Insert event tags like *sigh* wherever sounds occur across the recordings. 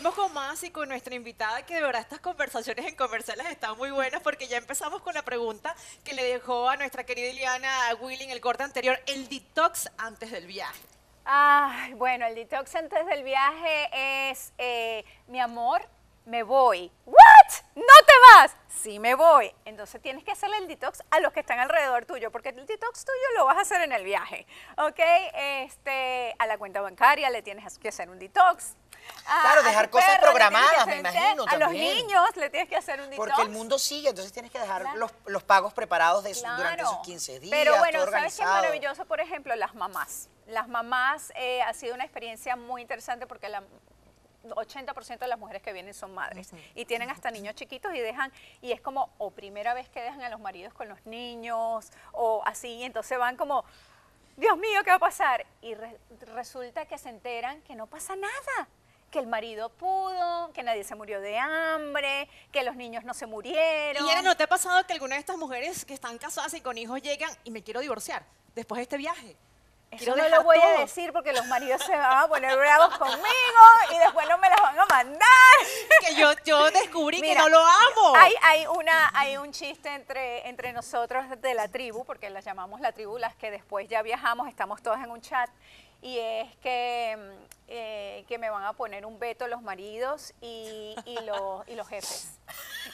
seguimos con más y con nuestra invitada, que de verdad estas conversaciones en comerciales están muy buenas porque ya empezamos con la pregunta que le dejó a nuestra querida Iliana Willy en el corte anterior, el detox antes del viaje. Ay, bueno, el detox antes del viaje es, eh, mi amor, me voy. ¿What? ¿No te vas? Sí, me voy. Entonces tienes que hacerle el detox a los que están alrededor tuyo, porque el detox tuyo lo vas a hacer en el viaje, ¿ok? Este, a la cuenta bancaria le tienes que hacer un detox. A- Claro, dejar cosas perro programadas, me imagino, A los también. niños le tienes que hacer un detox. Porque el mundo sigue, entonces tienes que dejar Claro. los, los pagos preparados de, durante Claro. esos 15 días. Pero bueno, todo ¿sabes qué es maravilloso? Por ejemplo, las mamás. Las mamás eh, ha sido una experiencia muy interesante porque la 80% de las mujeres que vienen son madres y tienen hasta niños chiquitos y dejan, y es como, o primera vez que dejan a los maridos con los niños, o así, y entonces van como, Dios mío, ¿qué va a pasar? Y re- resulta que se enteran que no pasa nada, que el marido pudo, que nadie se murió de hambre, que los niños no se murieron. Y ¿no te ha pasado que alguna de estas mujeres que están casadas y con hijos llegan y me quiero divorciar después de este viaje? Eso no lo voy todo. a decir porque los maridos se van a poner bravos conmigo y después no me las van a mandar. *laughs* Que yo, yo descubrí Mira, que no lo amo. Hay, hay, una, hay un chiste entre, entre nosotros de la tribu, porque las llamamos la tribu, las que después ya viajamos, estamos todas en un chat, y es que, mm, eh, que me van a poner un veto los maridos y, y los, y los jefes.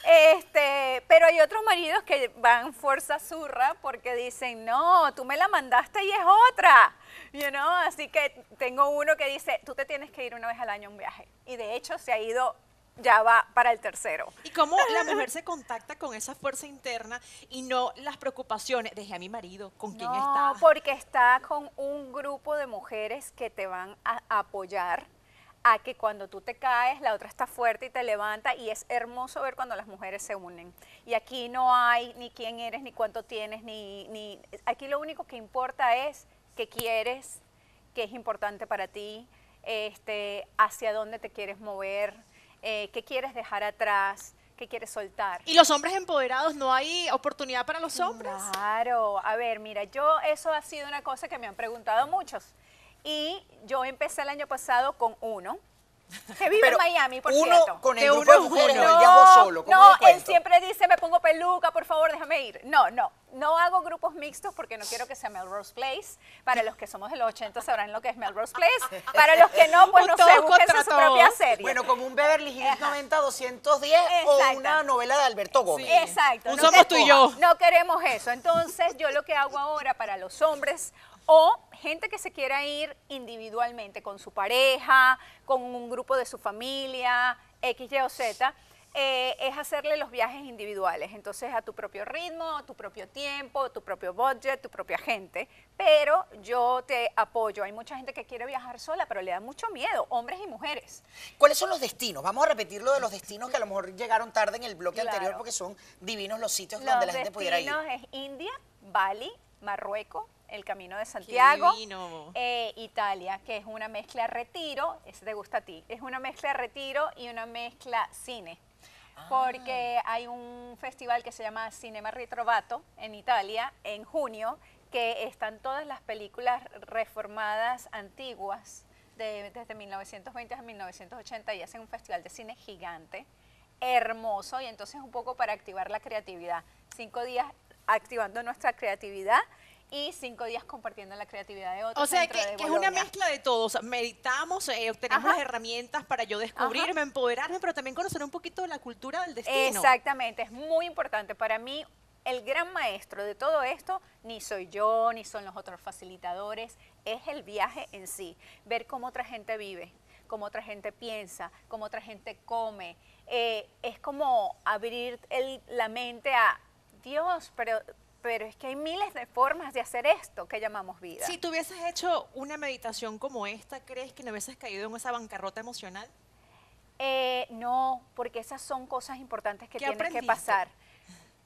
Este, pero hay otros maridos que van fuerza zurra porque dicen, no, tú me la mandaste y es otra. You know? Así que tengo uno que dice, tú te tienes que ir una vez al año a un viaje. Y de hecho se ha ido, ya va para el tercero. ¿Y cómo *laughs* la mujer se contacta con esa fuerza interna y no las preocupaciones? Dejé a mi marido, ¿con quién No, está? porque está con un grupo de mujeres que te van a apoyar a que cuando tú te caes, la otra está fuerte y te levanta y es hermoso ver cuando las mujeres se unen. Y aquí no hay ni quién eres, ni cuánto tienes, ni, ni... Aquí lo único que importa es qué quieres, qué es importante para ti, este, hacia dónde te quieres mover, eh, qué quieres dejar atrás, qué quieres soltar. ¿Y los hombres empoderados no hay oportunidad para los hombres? Claro, a ver, mira, yo eso ha sido una cosa que me han preguntado muchos. Y yo empecé el año pasado con uno, que vive Pero en Miami, por uno cierto. con el Que grupo uno de es mujeres. ¿o viajó solo? ¿Cómo no, él siempre dice, me pongo peluca, por favor, déjame ir. No, no, no hago grupos mixtos porque no quiero que sea Melrose Place. Para los que somos de los 80 sabrán lo que es Melrose Place. *laughs* Para los que no, pues no sé, búsquense su propia serie. Bueno, como un Beverly Hills Ajá. 90 210 o Exacto. una novela de Alberto Gómez. Exacto. Un no somos tú y yo. No queremos eso. Entonces, yo lo que hago ahora para los hombres o gente que se quiera ir individualmente con su pareja, con un grupo de su familia, X, Y o Z, eh, es hacerle los viajes individuales. Entonces, a tu propio ritmo, a tu propio tiempo, tu propio budget, tu propia gente. Pero yo te apoyo. Hay mucha gente que quiere viajar sola, pero le da mucho miedo, hombres y mujeres. ¿Cuáles son los destinos? Vamos a repetir lo de los destinos que a lo mejor llegaron tarde en el bloque Claro. anterior porque son divinos los sitios Los donde la gente pudiera ir. destinos es India, Bali, Marruecos, el Camino de Santiago, eh, Italia, que es una mezcla retiro, ese te gusta a ti, es una mezcla retiro y una mezcla cine. Ah. Porque hay un festival que se llama Cinema Ritrovato en Italia en junio, que están todas las películas reformadas antiguas de- desde 1920 a 1980 y hacen un festival de cine gigante, hermoso, y entonces un poco para activar la creatividad. Cinco días activando nuestra creatividad y cinco días compartiendo la creatividad de otros. O sea, que, que es una mezcla de todo. O sea, meditamos, eh, obtenemos Ajá. las herramientas para yo descubrirme, empoderarme, pero también conocer un poquito de la cultura del destino. Exactamente, es muy importante. Para mí, el gran maestro de todo esto, ni soy yo, ni son los otros facilitadores, es el viaje en sí. Ver cómo otra gente vive, cómo otra gente piensa, cómo otra gente come. Eh, es como abrir el- la mente a Dios, pero, pero es que hay miles de formas de hacer esto que llamamos vida. Si tú hubieses hecho una meditación como esta, ¿crees que no hubieses caído en esa bancarrota emocional? Eh, no, porque esas son cosas importantes que ¿Qué tienen que aprendiste? pasar.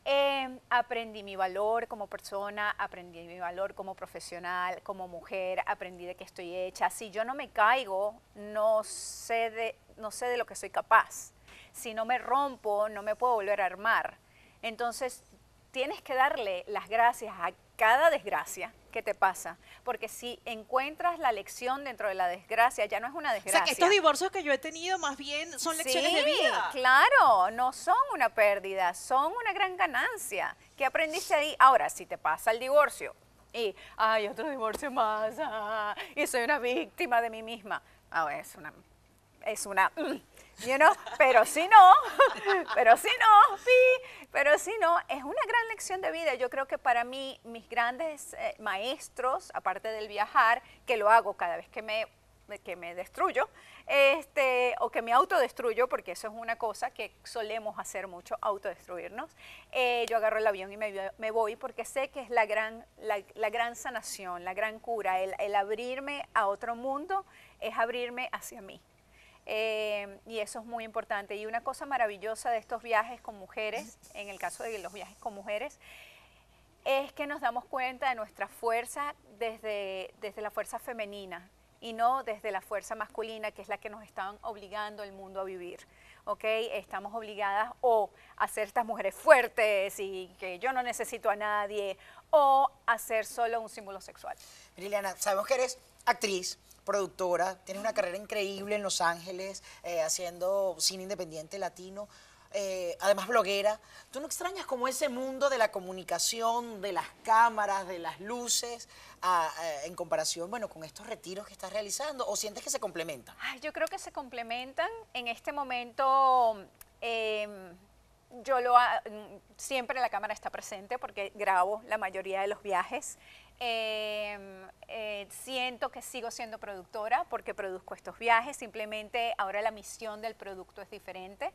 Eh, aprendí mi valor como persona, aprendí mi valor como profesional, como mujer, aprendí de qué estoy hecha. Si yo no me caigo, no sé de, no sé de lo que soy capaz. Si no me rompo, no me puedo volver a armar. Entonces, tienes que darle las gracias a cada desgracia ¿qué te pasa? Porque si encuentras la lección dentro de la desgracia, ya no es una O desgracia. sea, que estos divorcios que yo he tenido más bien son lecciones de Sí, vida. Claro, no son una pérdida, son una gran ganancia. ¿Qué aprendiste ahí? Ahora, si te pasa el divorcio y, ay, otro divorcio más, ah, y soy una víctima de mí misma, ah, es una, es una, mm, you know, pero si no, *laughs* pero si no, sí, pero si no, es una gran lección de vida. Yo creo que para mí, mis grandes eh, maestros, aparte del viajar, que lo hago cada vez que me que me destruyo, este, o que me autodestruyo, porque eso es una cosa que solemos hacer mucho, autodestruirnos. Eh, yo agarro el avión y me, voy porque sé que es la gran, la gran sanación, la gran cura, el, el abrirme a otro mundo es abrirme hacia mí. Eh, y eso es muy importante. Y una cosa maravillosa de estos viajes con mujeres, en el caso de los viajes con mujeres, es que nos damos cuenta de nuestra fuerza desde, desde la fuerza femenina y no desde la fuerza masculina, que es la que nos están obligando el mundo a vivir. ¿ok? Estamos obligadas o a ser estas mujeres fuertes y que yo no necesito a nadie, o a ser solo un símbolo sexual. Liliana, sabemos que actriz, productora, tienes una carrera increíble en Los Ángeles, eh, haciendo cine independiente latino, eh, además bloguera. ¿Tú no extrañas como ese mundo de la comunicación, de las cámaras, de las luces, en comparación, bueno, con estos retiros que estás realizando? ¿O sientes que se complementan? Ay, yo creo que se complementan. En este momento, em, yo lo mm, siempre la cámara está presente porque grabo la mayoría de los viajes. Em, eh, siento que sigo siendo productora porque produzco estos viajes. Simplemente ahora la misión del producto es diferente.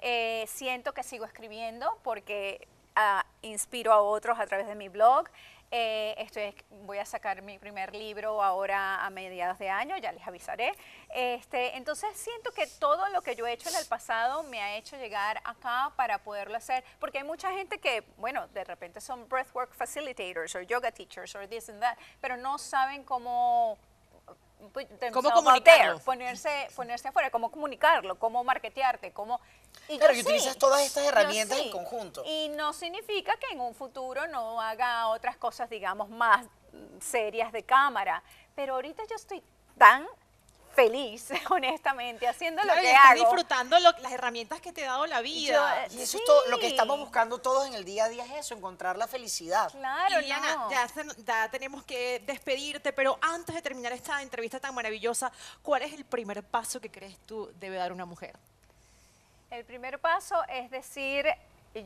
Eh, siento que sigo escribiendo porque ah, inspiro a otros a través de mi blog. Eh, estoy, voy a sacar mi primer libro ahora a mediados de año, ya les avisaré. Este, entonces siento que todo lo que yo he hecho en el pasado me ha hecho llegar acá para poderlo hacer, porque hay mucha gente que, bueno, de repente son breathwork facilitators o yoga teachers o this and that, pero no saben cómo themselves out comunicarlo. ponerse, ponerse afuera, cómo comunicarlo, cómo marketearte, cómo... Y Claro, yo y utilizas sí, todas estas herramientas en conjunto. Y no significa que en un futuro no haga otras cosas, digamos, más serias de cámara. Pero ahorita yo estoy tan feliz, *laughs* honestamente, haciendo Claro, lo que estás hago. disfrutando lo- las herramientas que te ha dado la vida. Yo, Y eso Sí. es todo lo que estamos buscando todos en el día a día, es eso, encontrar la felicidad. Claro, Y Diana, no. ya, ya tenemos que despedirte, pero antes de terminar esta entrevista tan maravillosa, ¿cuál es el primer paso que crees tú debe dar una mujer? El primer paso es decir,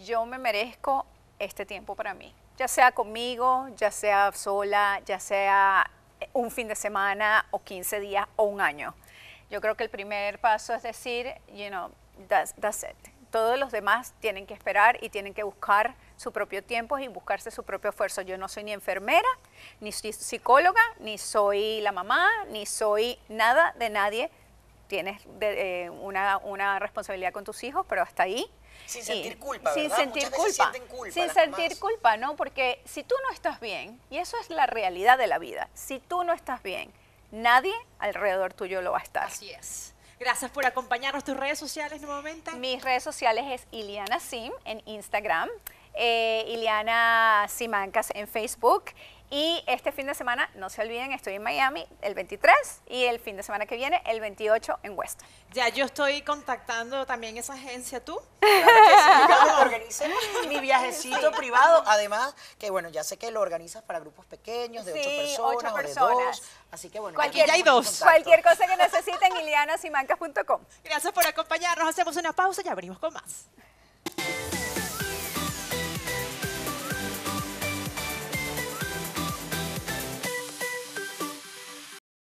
yo me merezco este tiempo para mí, ya sea conmigo, ya sea sola, ya sea un fin de semana o 15 días o un año. Yo creo que el primer paso es decir, you know, that's, that's it. Todos los demás tienen que esperar y tienen que buscar su propio tiempo y buscarse su propio esfuerzo. Yo no soy ni enfermera, ni psicóloga, ni soy la mamá, ni soy nada de nadie tienes eh, una, una responsabilidad con tus hijos, pero hasta ahí. Sin sentir culpa, Sin ¿verdad? sentir Muchas culpa. sin sentir culpa, ¿no? Porque si tú no estás bien, y eso es la realidad de la vida, si tú no estás bien, nadie alrededor tuyo lo va a estar. Así es. Gracias por acompañarnos. ¿Tus redes sociales nuevamente? Mis redes sociales es Iliana Sim en Instagram, eh, Iliana Simancas en Facebook. Y este fin de semana, no se olviden, estoy en Miami el 23 y el fin de semana que viene, el 28 en Weston. Ya yo estoy contactando también esa agencia, ¿tú? *laughs* Claro que sí, organicé mi viajecito privado. Además, que bueno, ya sé que lo organizas para grupos pequeños, de ocho Sí, personas ocho o de personas. dos. Así que bueno, Cualquier, ya hay dos. Cualquier cosa que necesiten, *laughs* ilianasimancas.com. Gracias por acompañarnos. Hacemos una pausa y ya venimos con más.